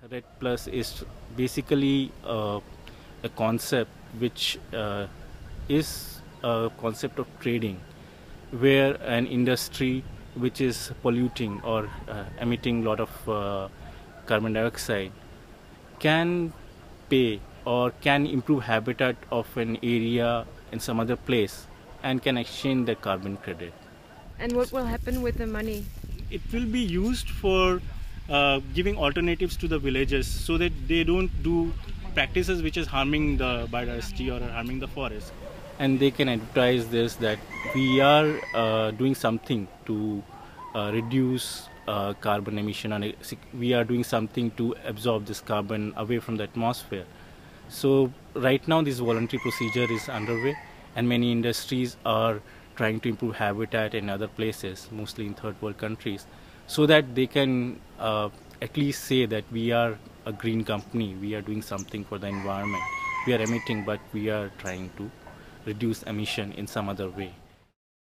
REDD Plus is basically uh, a concept which uh, is a concept of trading where an industry which is polluting or uh, emitting a lot of uh, carbon dioxide can pay or can improve habitat of an area in some other place and can exchange the carbon credit. And what will happen with the money? It will be used for uh, giving alternatives to the villagers so that they don't do practices which is harming the biodiversity or harming the forest. And they can advertise this that we are uh, doing something to uh, reduce uh, carbon emission and we are doing something to absorb this carbon away from the atmosphere. So right now this voluntary procedure is underway and many industries are trying to improve habitat in other places mostly in third world countries so that they can uh, at least say that we are a green company, we are doing something for the environment. We are emitting, but we are trying to reduce emission in some other way.